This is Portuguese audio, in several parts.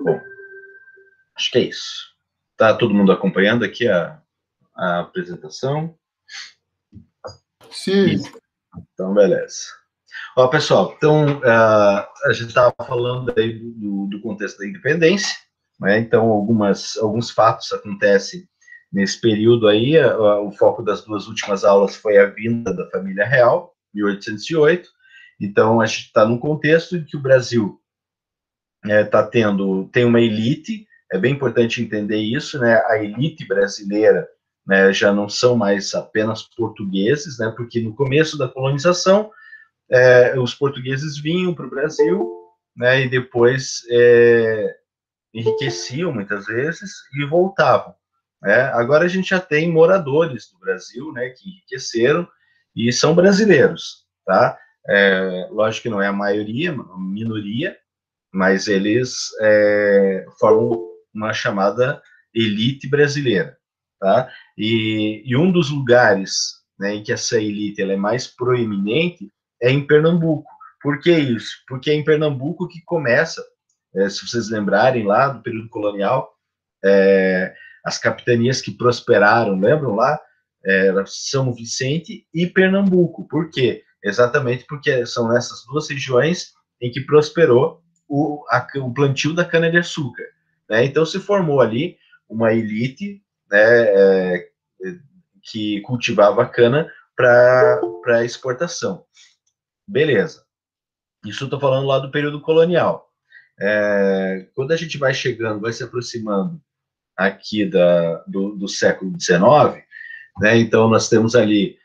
Bom, acho que é isso. Tá todo mundo acompanhando aqui a, a apresentação? Sim. Então, beleza. Ó, pessoal, então, uh, a gente estava falando aí do, do, contexto da independência, né? Então, algumas, alguns fatos acontecem nesse período aí. Uh, o foco das duas últimas aulas foi a vinda da família real, 1808. Então, a gente está num contexto em que o Brasil está é, tá tendo, tem uma elite, é bem importante entender isso, né? A elite brasileira né, já não são mais apenas portugueses, né? Porque no começo da colonização, é, os portugueses vinham para o Brasil, né? E depois é, enriqueciam muitas vezes e voltavam. Né? Agora a gente já tem moradores do Brasil, né? Que enriqueceram e são brasileiros, tá? É, lógico que não é a maioria, a minoria, mas eles é, formam uma chamada elite brasileira, tá? E, e um dos lugares né, em que essa elite ela é mais proeminente é em Pernambuco. Por que isso? Porque é em Pernambuco que começa, é, se vocês lembrarem lá do período colonial, é, as capitanias que prosperaram, lembram lá? É, São Vicente e Pernambuco. Por quê? Exatamente porque são nessas duas regiões em que prosperou o, a, o plantio da cana-de-açúcar. Né? Então se formou ali uma elite né, é, que cultivava cana para exportação. Beleza. Isso estou falando lá do período colonial. É, quando a gente vai chegando, vai se aproximando aqui da, do, do século XIX, né, então nós temos ali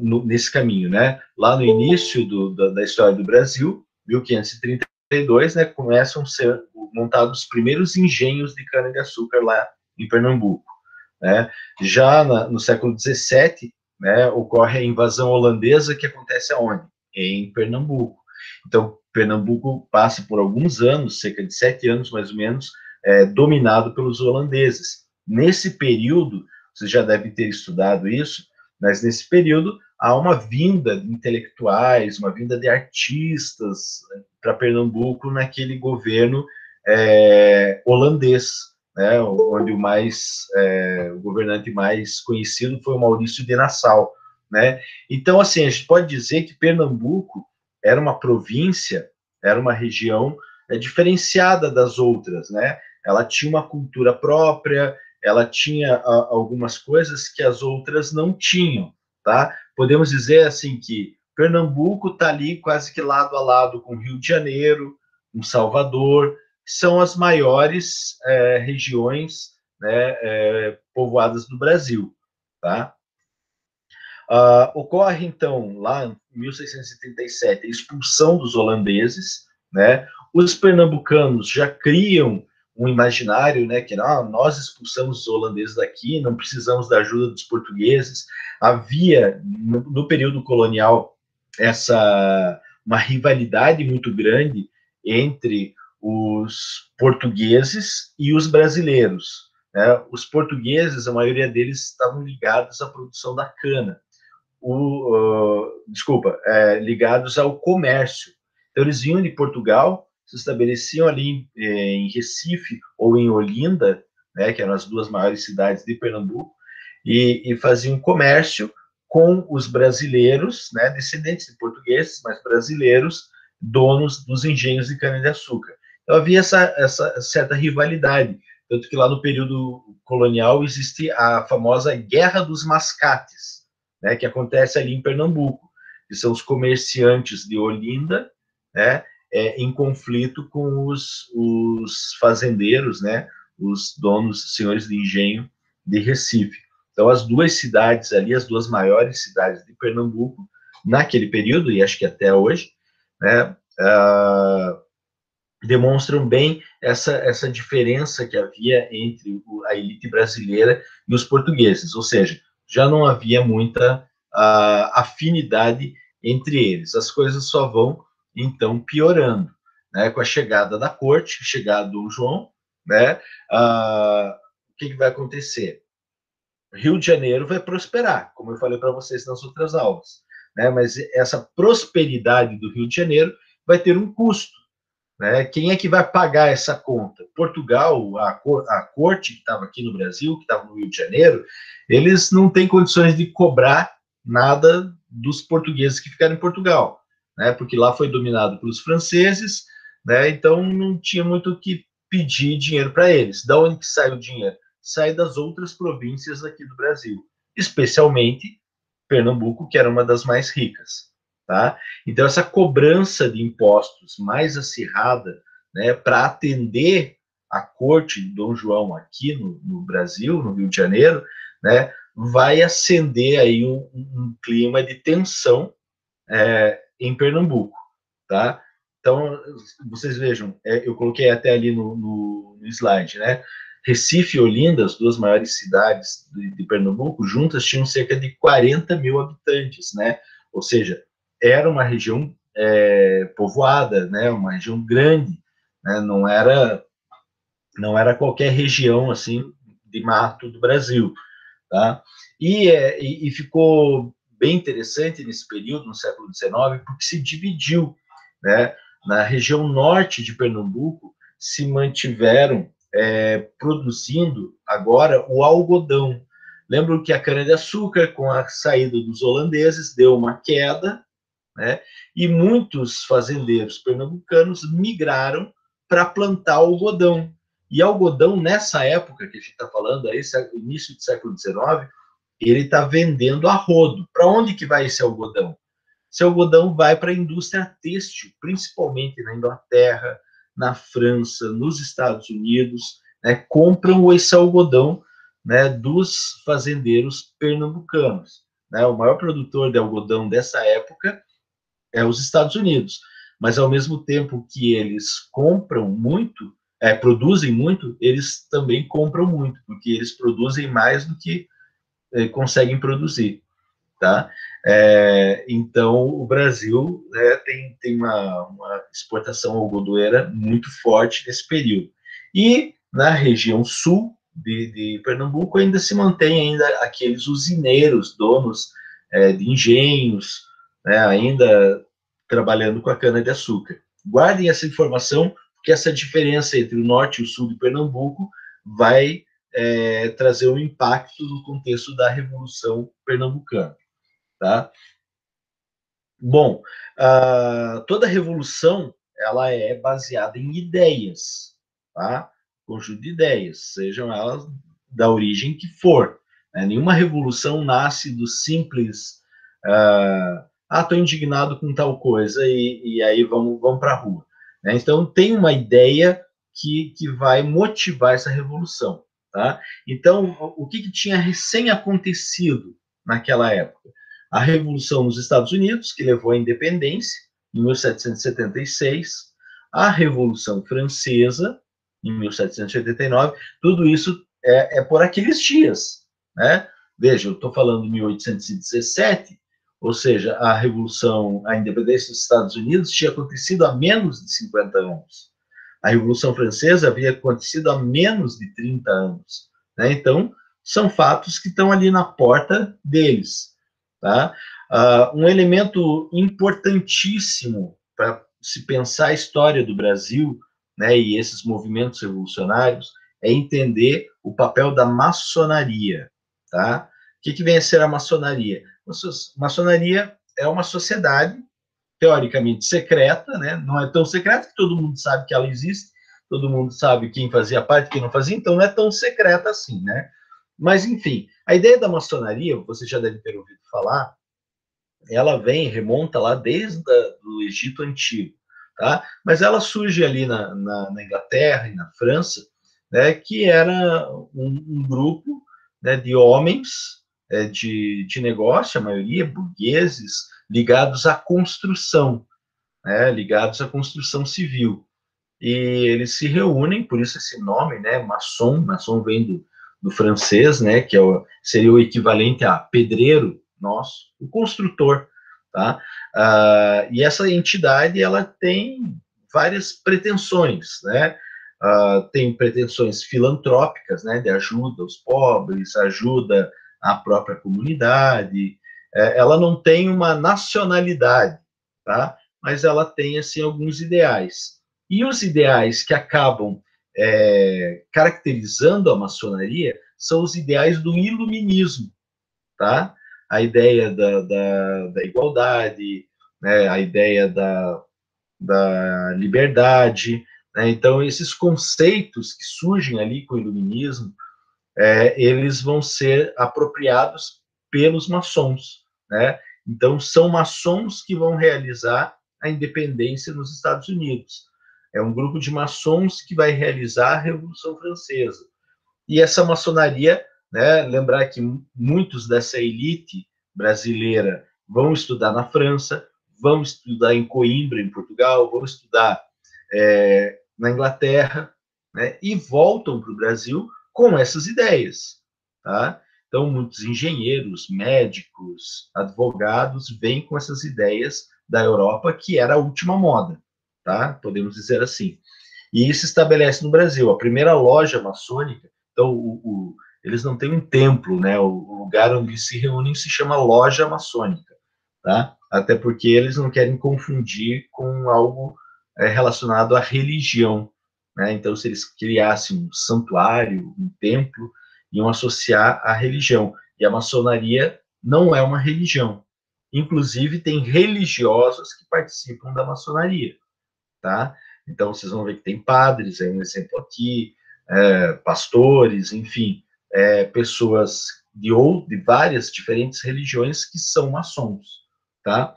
no, nesse caminho, né, lá no início do, da, da história do Brasil, 1532, né, começam a ser montados os primeiros engenhos de cana-de-açúcar lá em Pernambuco. Né? Já na, no século XVII, né, ocorre a invasão holandesa que acontece aonde? Em Pernambuco. Então, Pernambuco passa por alguns anos, cerca de sete anos mais ou menos, é, dominado pelos holandeses. Nesse período, vocês já devem ter estudado isso, mas nesse período há uma vinda de intelectuais, uma vinda de artistas para Pernambuco naquele governo é, holandês, né, onde o mais é, o governante mais conhecido foi o Maurício de Nassau, né? Então, assim, a gente pode dizer que Pernambuco era uma província, era uma região é, diferenciada das outras, né? Ela tinha uma cultura própria, ela tinha a, algumas coisas que as outras não tinham, tá? Podemos dizer assim que Pernambuco está ali quase que lado a lado com Rio de Janeiro, com Salvador, são as maiores é, regiões né, é, povoadas do Brasil, tá? Uh, ocorre então lá em 1637 a expulsão dos holandeses, né? Os pernambucanos já criam um imaginário, né, que ah, nós expulsamos os holandeses daqui, não precisamos da ajuda dos portugueses. Havia no, no período colonial essa uma rivalidade muito grande entre os portugueses e os brasileiros. Né? Os portugueses, a maioria deles estavam ligados à produção da cana, o, uh, desculpa, é, ligados ao comércio. Então eles vinham de Portugal se estabeleciam ali eh, em Recife ou em Olinda, né, que eram as duas maiores cidades de Pernambuco, e, e faziam comércio com os brasileiros, né, descendentes de portugueses, mas brasileiros, donos dos engenhos de cana-de-açúcar. Então havia essa, essa certa rivalidade, tanto que lá no período colonial existe a famosa Guerra dos Mascates, né, que acontece ali em Pernambuco, que são os comerciantes de Olinda, né, é, em conflito com os, os fazendeiros, né, os donos, senhores de engenho de Recife. Então, as duas cidades ali, as duas maiores cidades de Pernambuco, naquele período, e acho que até hoje, né, uh, demonstram bem essa, essa diferença que havia entre a elite brasileira e os portugueses, ou seja, já não havia muita uh, afinidade entre eles. As coisas só vão então piorando, né? Com a chegada da corte, chegada do João, né? Ah, o que, que vai acontecer? Rio de Janeiro vai prosperar, como eu falei para vocês nas outras aulas, né? Mas essa prosperidade do Rio de Janeiro vai ter um custo, Né? Quem é que vai pagar essa conta? Portugal, a, a corte que estava aqui no Brasil, que estava no Rio de Janeiro, eles não têm condições de cobrar nada dos portugueses que ficaram em Portugal, né? Porque lá foi dominado pelos franceses, né? Então não tinha muito o que pedir dinheiro para eles. Da onde que sai o dinheiro? Sai das outras províncias aqui do Brasil, especialmente Pernambuco, que era uma das mais ricas. Tá? Então, essa cobrança de impostos mais acirrada né, para atender a corte de Dom João aqui no, no, Brasil, no Rio de Janeiro, né, vai acender aí um, um clima de tensão é, em Pernambuco. Tá? Então, vocês vejam, é, eu coloquei até ali no, no, no, slide, né? Recife e Olinda, as duas maiores cidades de, de Pernambuco, juntas tinham cerca de 40 mil habitantes, né? Ou seja, era uma região é, povoada, né? Uma região grande, né? Não era não era qualquer região assim de mato do Brasil, tá? E, é, e, e ficou bem interessante nesse período, no século XIX, porque se dividiu, né? na região norte de Pernambuco, se mantiveram é, produzindo agora o algodão. Lembro que a cana-de-açúcar, com a saída dos holandeses, deu uma queda, né? e muitos fazendeiros pernambucanos migraram para plantar algodão. E algodão, nessa época que a gente está falando, aí, início do século XIX, ele está vendendo a rodo. Para onde que vai esse algodão? Seu algodão vai para a indústria têxtil, principalmente na Inglaterra, na França, nos Estados Unidos, né, compram esse algodão né, dos fazendeiros pernambucanos. Né? O maior produtor de algodão dessa época é os Estados Unidos, mas ao mesmo tempo que eles compram muito, é, produzem muito, eles também compram muito, porque eles produzem mais do que conseguem produzir tá? É, então, o Brasil né, tem, tem uma, uma exportação algodoeira muito forte nesse período. E na região sul de, de Pernambuco ainda se mantém ainda aqueles usineiros, donos é, de engenhos, né, ainda trabalhando com a cana-de-açúcar. Guardem essa informação, porque essa diferença entre o norte e o sul de Pernambuco vai é, trazer um impacto no contexto da Revolução Pernambucana. Tá? Bom, uh, toda revolução ela é baseada em ideias, tá? Conjunto de ideias, sejam elas da origem que for. Né? Nenhuma revolução nasce do simples uh, ah, estou indignado com tal coisa e, e aí vamos, vamos para a rua. Né? Então, tem uma ideia que, que vai motivar essa revolução. Tá? Então, o que, que tinha recém acontecido naquela época? a Revolução nos Estados Unidos, que levou à independência, em 1776, a Revolução Francesa, em 1789, tudo isso é, é por aqueles dias, né? Veja, eu estou falando de 1817, ou seja, a Revolução, a independência dos Estados Unidos tinha acontecido há menos de 50 anos. A Revolução Francesa havia acontecido há menos de 30 anos. Né? Então, são fatos que estão ali na porta deles. Tá? Uh, um elemento importantíssimo para se pensar a história do Brasil né, e esses movimentos revolucionários é entender o papel da maçonaria. Tá? O que, que vem a ser a maçonaria? Maçonaria é uma sociedade teoricamente secreta, né? não é tão secreta que todo mundo sabe que ela existe, todo mundo sabe quem fazia parte, quem não fazia, então não é tão secreta assim, né? Mas, enfim, a ideia da maçonaria, você já deve ter ouvido falar, ela vem, remonta lá desde o Egito Antigo, tá? Mas ela surge ali na, na, na Inglaterra e na França, né, que era um, um grupo né, de homens é, de, de negócio, a maioria burgueses, ligados à construção, né, ligados à construção civil. E eles se reúnem, por isso esse nome, né, maçom, maçom vem do, do francês, né, que é o, seria o equivalente a pedreiro nosso, o construtor, tá? Uh, e essa entidade, ela tem várias pretensões, né? Uh, tem pretensões filantrópicas, né, de ajuda aos pobres, ajuda à própria comunidade. É, ela não tem uma nacionalidade, tá? Mas ela tem assim alguns ideais. E os ideais que acabam é, caracterizando a maçonaria são os ideais do iluminismo, tá? A ideia da, da, da igualdade, né? a ideia da, da liberdade, né? Então, esses conceitos que surgem ali com o iluminismo, é, eles vão ser apropriados pelos maçons, né? Então, são maçons que vão realizar a independência nos Estados Unidos. É um grupo de maçons que vai realizar a Revolução Francesa. E essa maçonaria, né, lembrar que muitos dessa elite brasileira vão estudar na França, vão estudar em Coimbra, em Portugal, vão estudar é, na Inglaterra, né, e voltam para o Brasil com essas ideias. Tá? Então, muitos engenheiros, médicos, advogados vêm com essas ideias da Europa, que era a última moda, tá? Podemos dizer assim. E isso estabelece no Brasil a primeira loja maçônica. Então, o, o, eles não têm um templo, né? O, o lugar onde eles se reúnem se chama loja maçônica, tá? Até porque eles não querem confundir com algo é, relacionado à religião, né? Então, se eles criassem um santuário, um templo, iam associar à religião. E a maçonaria não é uma religião. Inclusive, tem religiosos que participam da maçonaria, tá? Então, vocês vão ver que tem padres, é um exemplo aqui, é, pastores, enfim, é, pessoas de, ou, de várias diferentes religiões que são maçons, tá?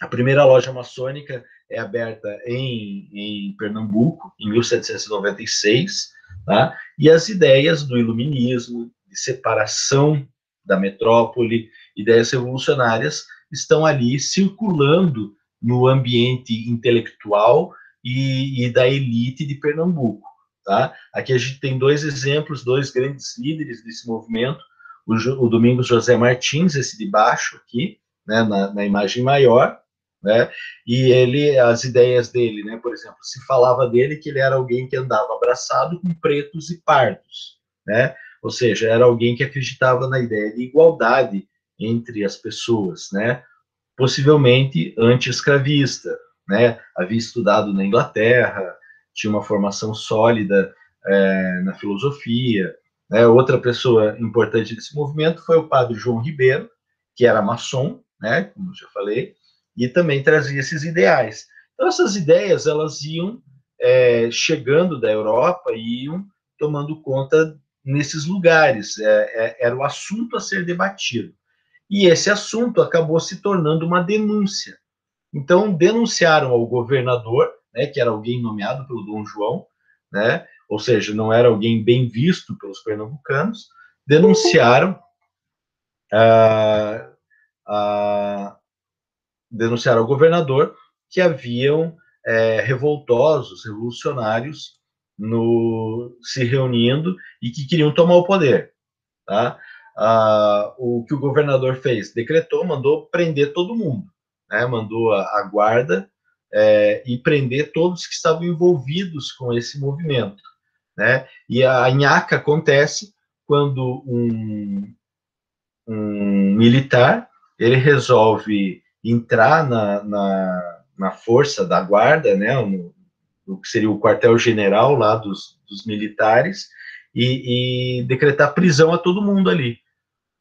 A primeira loja maçônica é aberta em, em Pernambuco, em 1796, tá? E as ideias do iluminismo, de separação da metrópole, ideias revolucionárias, estão ali circulando no ambiente intelectual e, e da elite de Pernambuco. Tá? Aqui a gente tem dois exemplos, dois grandes líderes desse movimento, o, o Domingos José Martins, esse de baixo aqui, né, na, na imagem maior, né? E ele, as ideias dele, né? Por exemplo, se falava dele que ele era alguém que andava abraçado com pretos e pardos, né? Ou seja, era alguém que acreditava na ideia de igualdade entre as pessoas, né? Possivelmente anti-escravista, né? Havia estudado na Inglaterra, tinha uma formação sólida é, na filosofia. Né? Outra pessoa importante desse movimento foi o padre João Ribeiro, que era maçom, né? Como já falei, e também trazia esses ideais. Então, essas ideias, elas iam é, chegando da Europa e iam tomando conta nesses lugares, é, é, era o assunto a ser debatido. E esse assunto acabou se tornando uma denúncia. Então, denunciaram ao governador, né, que era alguém nomeado pelo Dom João, né, ou seja, não era alguém bem visto pelos pernambucanos, denunciaram ah, ah, denunciaram ao governador que haviam é, revoltosos, revolucionários no, se reunindo e que queriam tomar o poder. Tá? Ah, o que o governador fez? Decretou, mandou prender todo mundo, né? mandou a, a guarda é, e prender todos que estavam envolvidos com esse movimento. Né? E a nhaca acontece quando um, um militar ele resolve entrar na, na, na força da guarda, né, no, no que seria o quartel-general lá dos, dos militares, e, e, decretar prisão a todo mundo ali.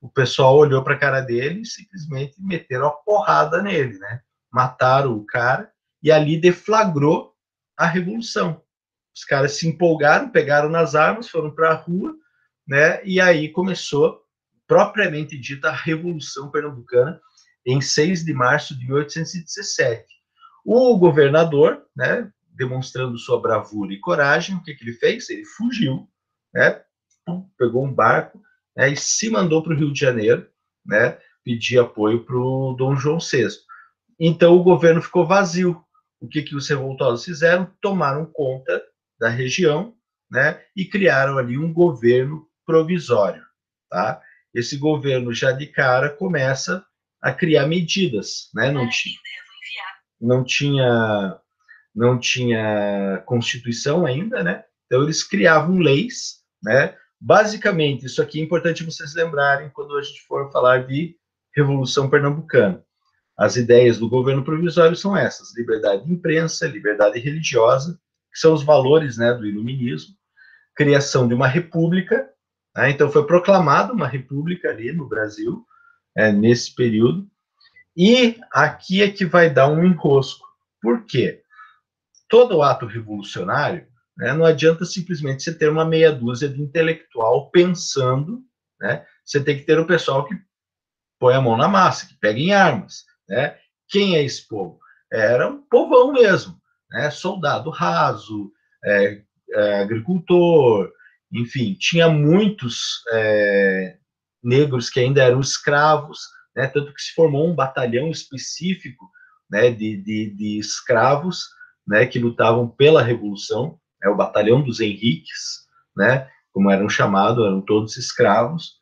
O pessoal olhou para a cara dele e simplesmente meteram a porrada nele, né? Mataram o cara e ali deflagrou a revolução. Os caras se empolgaram, pegaram nas armas, foram para a rua, né? E aí começou propriamente dita a revolução pernambucana, em 6 de março de 1817. O governador, né, demonstrando sua bravura e coragem, o que, que ele fez? Ele fugiu, né, pegou um barco né, e se mandou para o Rio de Janeiro, né, pedir apoio para o Dom João VI. Então o governo ficou vazio. O que, que os revoltosos fizeram? Tomaram conta da região né, e criaram ali um governo provisório. Tá? Esse governo já de cara começa a criar medidas, né? Não tinha, não tinha, não tinha constituição ainda, né? Então eles criavam leis, né? Basicamente, isso aqui é importante vocês lembrarem quando a gente for falar de Revolução Pernambucana. as ideias do governo provisório são essas: liberdade de imprensa, liberdade religiosa, que são os valores né, do iluminismo, criação de uma república. Né, então, foi proclamada uma república ali no Brasil, é, nesse período. E aqui é que vai dar um enrosco. Por quê? Todo ato revolucionário, né, não adianta simplesmente você ter uma meia dúzia de intelectual pensando, né? Você tem que ter o pessoal que põe a mão na massa, que pega em armas, né? Quem é esse povo? Era um povão mesmo, né? Soldado raso, é, é, agricultor, enfim, tinha muitos é, negros que ainda eram escravos, né? Tanto que se formou um batalhão específico, né? De, de, de escravos, né? Que lutavam pela revolução, é o batalhão dos Henriques, né? Como eram chamados, eram todos escravos,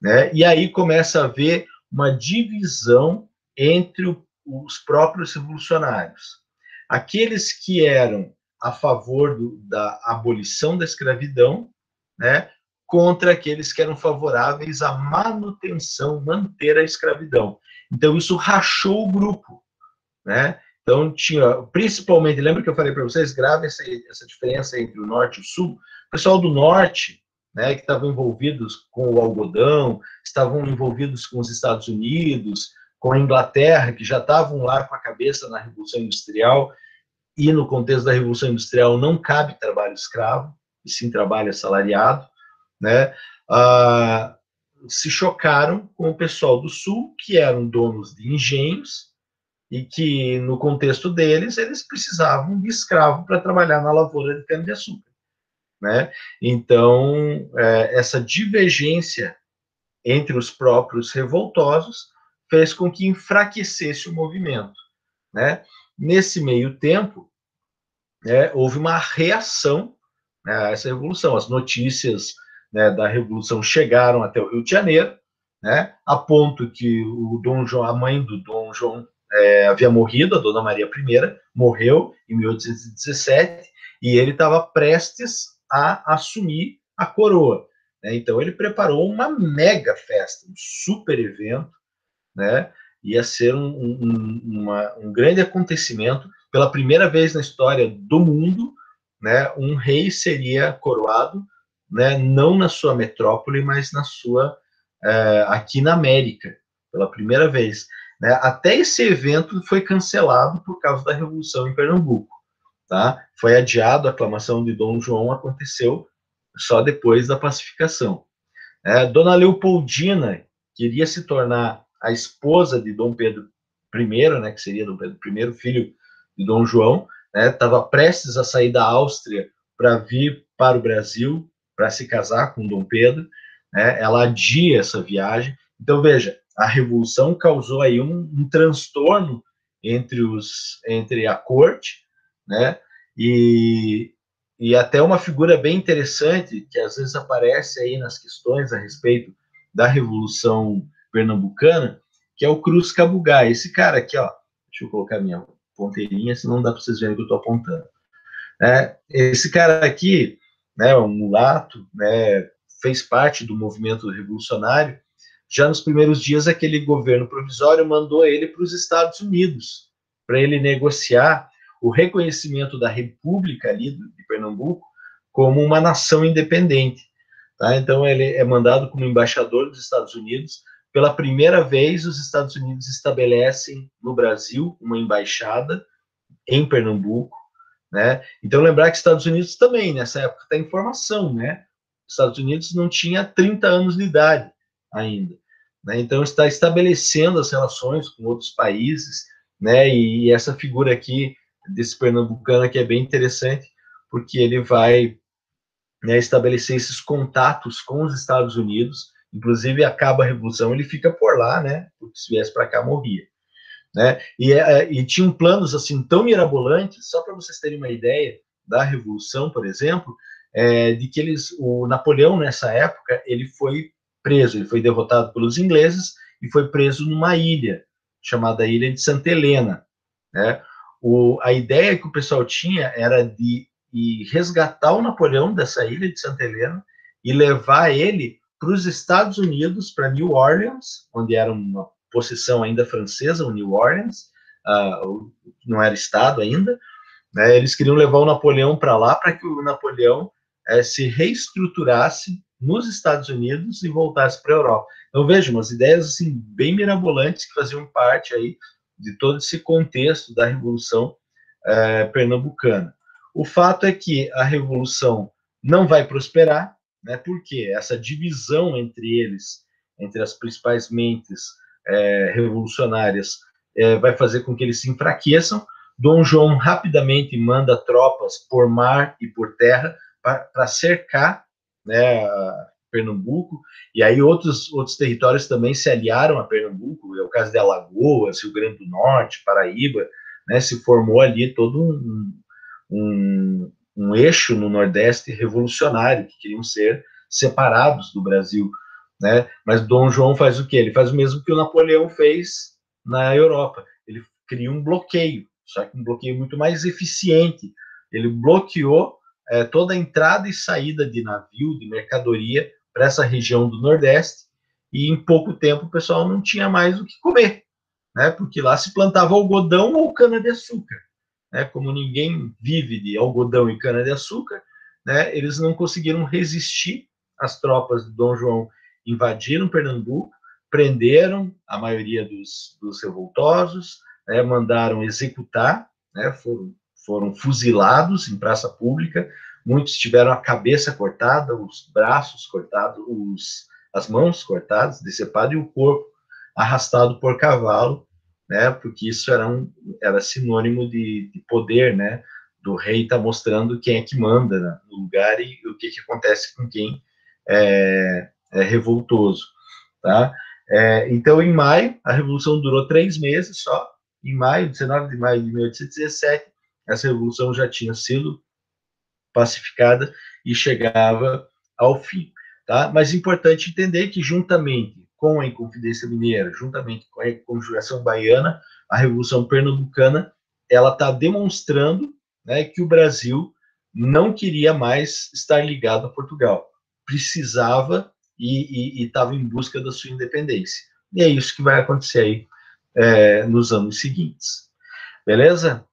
né? E aí começa a haver uma divisão entre o, os próprios revolucionários. Aqueles que eram a favor do, da abolição da escravidão, né, contra aqueles que eram favoráveis à manutenção, manter a escravidão. Então isso rachou o grupo, né? Então tinha, principalmente, lembra que eu falei para vocês, grave essa, essa diferença entre o norte e o sul. O pessoal do norte né, que estavam envolvidos com o algodão, estavam envolvidos com os Estados Unidos, com a Inglaterra, que já estavam lá com a cabeça na Revolução Industrial, e no contexto da Revolução Industrial não cabe trabalho escravo, e sim trabalho assalariado, né, ah, se chocaram com o pessoal do Sul, que eram donos de engenhos, e que, no contexto deles, eles precisavam de escravo para trabalhar na lavoura de cana-de-açúcar né? Então, é, essa divergência entre os próprios revoltosos fez com que enfraquecesse o movimento, né? Nesse meio tempo, né, houve uma reação né, a essa revolução. As notícias né, da revolução chegaram até o Rio de Janeiro, né, a ponto que o Dom João, a mãe do Dom João é, havia morrido, a Dona Maria I, morreu em 1817, e ele estava prestes a assumir a coroa. Né? Então ele preparou uma mega festa, um super evento, né? Ia ser um, um, uma, um grande acontecimento. Pela primeira vez na história do mundo, né? Um rei seria coroado, né? Não na sua metrópole, mas na sua é, aqui na América, pela primeira vez. Né? Até esse evento foi cancelado por causa da revolução em Pernambuco. Tá? Foi adiado, a aclamação de Dom João aconteceu só depois da pacificação. É, Dona Leopoldina queria se tornar a esposa de Dom Pedro I, né, que seria Dom Pedro I, filho de Dom João, estava né, prestes a sair da Áustria para vir para o Brasil para se casar com Dom Pedro. Né, ela adia essa viagem. Então veja, a revolução causou aí um, um transtorno entre os entre a corte né? E, e até uma figura bem interessante que às vezes aparece aí nas questões a respeito da Revolução Pernambucana, que é o Cruz Cabugá. Esse cara aqui, ó, deixa eu colocar minha ponteirinha, senão não dá para vocês verem o que eu estou apontando. É, esse cara aqui, né, um mulato, né, fez parte do movimento revolucionário. Já nos primeiros dias, aquele governo provisório mandou ele para os Estados Unidos para ele negociar o reconhecimento da República ali de Pernambuco como uma nação independente. Tá? Então, ele é mandado como embaixador dos Estados Unidos. Pela primeira vez, os Estados Unidos estabelecem no Brasil uma embaixada em Pernambuco. Né? Então, lembrar que os Estados Unidos também, nessa época, está em formação. Né? Os Estados Unidos não tinha 30 anos de idade ainda. Né? Então, está estabelecendo as relações com outros países. Né? E essa figura aqui desse pernambucano que é bem interessante, porque ele vai né, estabelecer esses contatos com os Estados Unidos, inclusive acaba a revolução, ele fica por lá, né? Porque se viesse para cá morria, né? E, é, e tinham planos assim tão mirabolantes, só para vocês terem uma ideia da revolução, por exemplo, é, de que eles, o Napoleão nessa época ele foi preso, ele foi derrotado pelos ingleses e foi preso numa ilha chamada Ilha de Santa Helena, né? O, a ideia que o pessoal tinha era de resgatar o Napoleão dessa ilha de Santa Helena e levar ele para os Estados Unidos, para New Orleans, onde era uma possessão ainda francesa, o New Orleans, uh, não era estado ainda, né, eles queriam levar o Napoleão para lá para que o Napoleão é, se reestruturasse nos Estados Unidos e voltasse para a Europa. Então vejam, umas ideias assim bem mirabolantes que faziam parte aí de todo esse contexto da Revolução é, Pernambucana. O fato é que a Revolução não vai prosperar, né? Porque essa divisão entre eles, entre as principais mentes é, revolucionárias, é, vai fazer com que eles se enfraqueçam. Dom João rapidamente manda tropas por mar e por terra para cercar né, Pernambuco, e aí outros, outros territórios também se aliaram a Pernambuco, é o caso de Alagoas, Rio Grande do Norte, Paraíba, né, se formou ali todo um, um, um eixo no Nordeste revolucionário, que queriam ser separados do Brasil, né, mas Dom João faz o quê? Ele faz o mesmo que o Napoleão fez na Europa, ele cria um bloqueio, só que um bloqueio muito mais eficiente, ele bloqueou é, toda a entrada e saída de navio, de mercadoria para essa região do Nordeste, e em pouco tempo o pessoal não tinha mais o que comer, né? Porque lá se plantava algodão ou cana-de-açúcar, né? Como ninguém vive de algodão e cana-de-açúcar, né? Eles não conseguiram resistir às tropas de Dom João invadiram Pernambuco, prenderam a maioria dos, dos revoltosos, né? mandaram executar, né? Foram foram fuzilados em praça pública, muitos tiveram a cabeça cortada, os braços cortados, os, as mãos cortadas, decepado e o corpo arrastado por cavalo, né, porque isso era, um, era sinônimo de, de poder, né, do rei está mostrando quem é que manda né, no lugar e o que, que acontece com quem é, é revoltoso, tá? É, então, em maio, a revolução durou três meses só. Em maio, 19 de maio de 1817, essa revolução já tinha sido pacificada e chegava ao fim. Tá? Mas é importante entender que, juntamente com a Inconfidência Mineira, juntamente com a Conjuração Baiana, a Revolução Pernambucana, ela está demonstrando né, que o Brasil não queria mais estar ligado a Portugal, precisava e estava em busca da sua independência. E é isso que vai acontecer aí é, nos anos seguintes. Beleza?